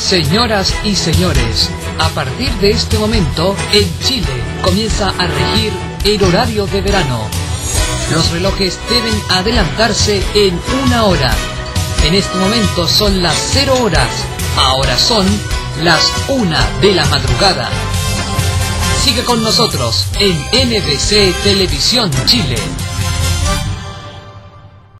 Señoras y señores, a partir de este momento, en Chile comienza a regir el horario de verano. Los relojes deben adelantarse en una hora. En este momento son las 0 horas, ahora son las 1 de la madrugada. Sigue con nosotros en NBC Televisión Chile